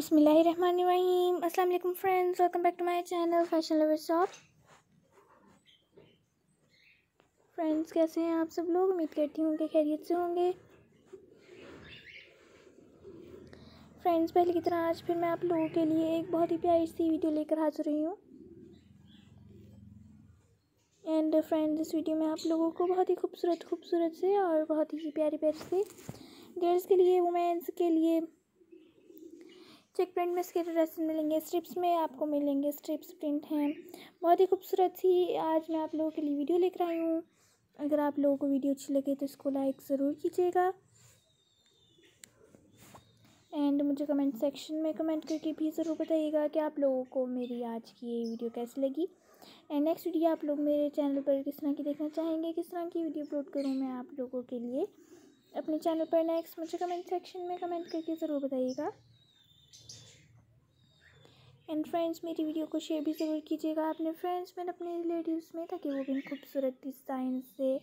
अस्सलाम वालेकुम friends welcome back to my channel Fashion Lover Shop friends, कैसे हैं आप सब लोग? उम्मीद करती हूँ कि खैरियत से होंगे। फ्रेंड्स, पहले की तरह आज फिर मैं आप लोगों के लिए एक बहुत ही प्यारी सी वीडियो लेकर हाजिर रही हूँ। एंड फ्रेंड्स इस वीडियो में आप लोगों को बहुत ही खूबसूरत खूबसूरत से और बहुत ही प्यारी प्यारी से गर्ल्स के लिए वुमेंस के लिए चेक प्रिंट में इसके ड्रेस मिलेंगे स्ट्रिप्स में आपको मिलेंगे स्ट्रिप्स प्रिंट हैं। बहुत ही खूबसूरत सी आज मैं आप लोगों के लिए वीडियो लेकर आई हूँ। अगर आप लोगों को वीडियो अच्छी लगे तो इसको लाइक ज़रूर कीजिएगा। एंड मुझे कमेंट सेक्शन में कमेंट करके भी ज़रूर बताइएगा कि आप लोगों को मेरी आज की ये वीडियो कैसी लगी। एंड नेक्स्ट वीडियो आप लोग मेरे चैनल पर किस तरह की देखना चाहेंगे, किस तरह की वीडियो अपलोड करूँ मैं आप लोगों के लिए, अपने चैनल पर नेक्स्ट मुझे कमेंट सेक्शन में कमेंट करके ज़रूर बताइएगा। एंड फ्रेंड्स मेरी वीडियो को शेयर भी ज़रूर कीजिएगा। अपने फ्रेंड्स में अपने रिलेटिव्स में ताकि वो भी इन खूबसूरत डिज़ाइन से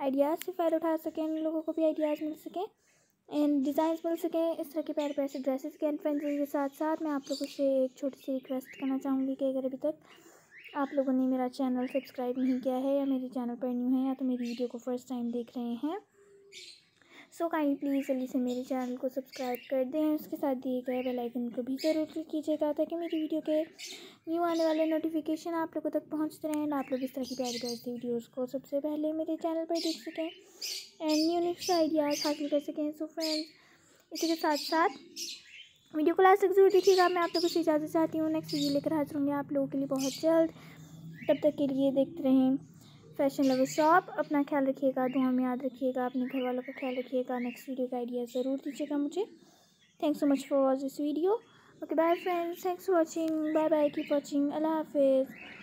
आइडियाज़ से फ़ायदा उठा सकें, उन लोगों को भी आइडियाज़ मिल सकें एंड डिज़ाइन मिल सकें। इस तरह के प्यारे प्यारे ड्रेसेस के एंड फ्रेंड्स के साथ साथ मैं आप लोगों से एक छोटी सी रिक्वेस्ट करना चाहूँगी कि अगर अभी तक आप लोगों ने मेरा चैनल सब्सक्राइब नहीं किया है या मेरे चैनल पर न्यू है या तो मेरी वीडियो को फ़र्स्ट टाइम देख रहे हैं सो काइंडली प्लीज़ जल्दी से मेरे चैनल को सब्सक्राइब कर दें उसके साथ दिए गए बेल आइकन को भी ज़रूर क्लिक कीजिएगा ताकि मेरी वीडियो के न्यू आने वाले नोटिफिकेशन आप लोगों तक पहुँचते रहें आप लोग इस तरह की प्यारी प्यारी वीडियोस को सबसे पहले मेरे चैनल पर देख सकें एंड न्यू न्यू आइडियाज़ हासिल कर सकें। सो फ्रेंड्स इसी के साथ साथ वीडियो को लास्ट तक ज़रूर देखिएगा। मैं आप लोगों से इजाज़त चाहती हूँ। नेक्स्ट वीडियो लेकर हाजिर होंगे आप लोगों के लिए बहुत जल्द। तब तक के लिए देखते रहें। फ़ैशन लवर शॉप अपना ख्याल रखिएगा दुआ में याद रखिएगा, अपने घर वालों का ख्याल रखिएगा नेक्स्ट वीडियो का आइडिया ज़रूर दीजिएगा मुझे। Thanks so much for watch this video okay bye friends thanks for watching bye bye keep watching अल्लाह हाफिज़